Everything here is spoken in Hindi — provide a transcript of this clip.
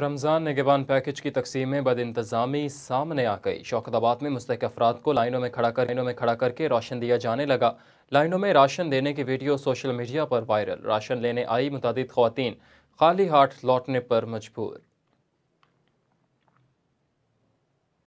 रमज़ान निगबान पैकेज की तकसीम में बद इंतज़ामी सामने आ गई। शौकताबाद में मुस्तक अफराद को लाइनों में खड़ा कर, लाइनों में खड़ा करके राशन दिया जाने लगा। लाइनों में राशन देने की वीडियो सोशल मीडिया पर वायरल। राशन लेने आई मुतद खातन खाली हाथ लौटने पर मजबूर।